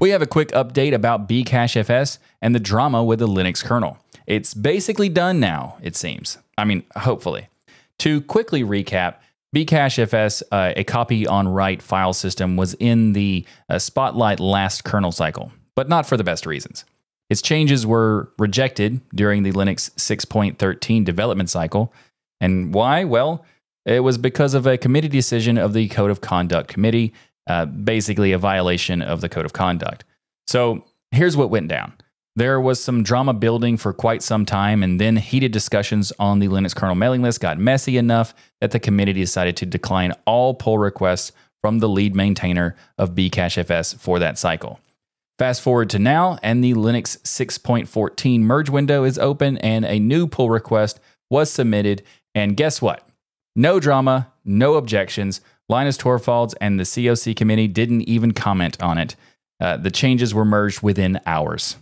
We have a quick update about Bcachefs and the drama with the Linux kernel. It's basically done now, it seems. I mean, hopefully. To quickly recap, Bcachefs, uh, a copy on write file system, was in the uh, Spotlight last kernel cycle, but not for the best reasons. Its changes were rejected during the Linux 6.13 development cycle. And why? Well, it was because of a committee decision of the Code of Conduct Committee uh, basically a violation of the code of conduct. So here's what went down. There was some drama building for quite some time, and then heated discussions on the Linux kernel mailing list got messy enough that the committee decided to decline all pull requests from the lead maintainer of Bcachefs for that cycle. Fast forward to now, and the Linux 6.14 merge window is open, and a new pull request was submitted. And guess what? No drama, no objections. Linus Torvalds and the COC committee didn't even comment on it. Uh, the changes were merged within hours.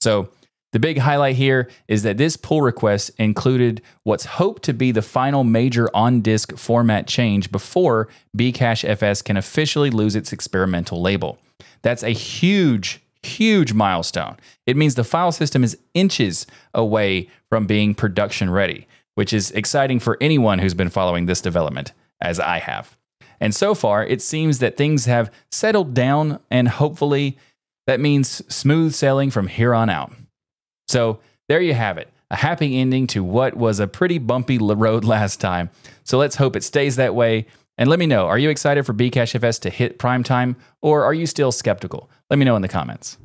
So, the big highlight here is that this pull request included what's hoped to be the final major on disk format change before Bcachefs can officially lose its experimental label. That's a huge, huge milestone. It means the file system is inches away from being production ready, which is exciting for anyone who's been following this development, as I have. And so far, it seems that things have settled down, and hopefully, that means smooth sailing from here on out. So, there you have it a happy ending to what was a pretty bumpy road last time. So, let's hope it stays that way. And let me know are you excited for Bcachefs to hit prime time, or are you still skeptical? Let me know in the comments.